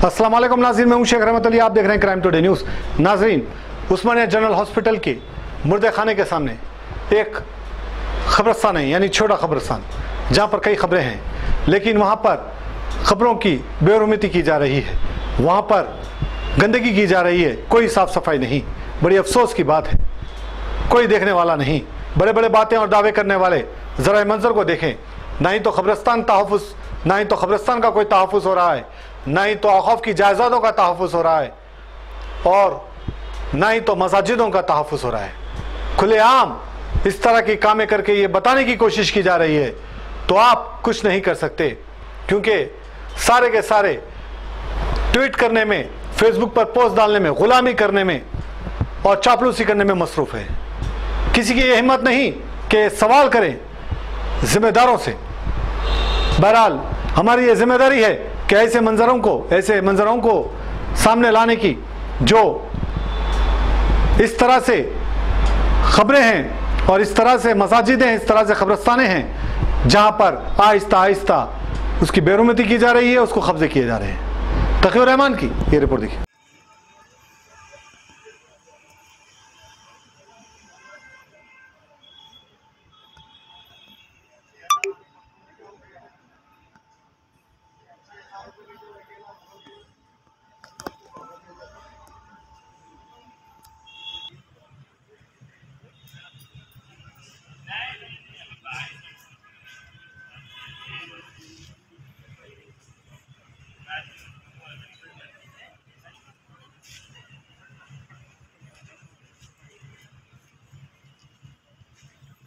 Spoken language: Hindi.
अस्सलाम वालेकुम नाजरीन, मैं हूँ शेख रहमत अली, आप देख रहे हैं क्राइम टुडे न्यूज़। नाजरीन उस्मानिया जनरल हॉस्पिटल के मुर्दे खाने के सामने एक खबरस्तान है, यानी छोटा खबरस्तान, जहाँ पर कई खबरें हैं, लेकिन वहाँ पर खबरों की बेरुमती की जा रही है। वहाँ पर गंदगी की जा रही है, कोई साफ़ सफ़ाई नहीं, बड़ी अफसोस की बात है, कोई देखने वाला नहीं। बड़े बड़े बातें और दावे करने वाले, ज़रा मंजर को देखें, ना ही तो खबरस्तान तहफ़ ना ही तो खबरस्तान का कोई तहफ़ हो रहा है। ना ही तो अखौफ की जायदादों का तहफ़ हो रहा है। और ना ही तो मसाजिदों का तहफ़ हो रहा है। खुलेआम इस तरह की कामें करके ये बताने की कोशिश की जा रही है तो आप कुछ नहीं कर सकते। क्योंकि सारे के सारे ट्वीट करने में, फेसबुक पर पोस्ट डालने में, गुलामी करने में और चापलूसी करने में मसरूफ़ है। किसी की ये हिम्मत नहीं कि सवाल करें जिम्मेदारों से। बहरहाल हमारी ये ज़िम्मेदारी है कि ऐसे मंजरों को, ऐसे मंजरों को सामने लाने की, जो इस तरह से खबरें हैं और इस तरह से मसाजिदें हैं, इस तरह से खबरस्तानें हैं, जहाँ पर आहिस्ता आहिस्ता उसकी बेरोमती की जा रही है, उसको कब्जे किए जा रहे हैं। तकी रहमान की, ये रिपोर्ट देखिए।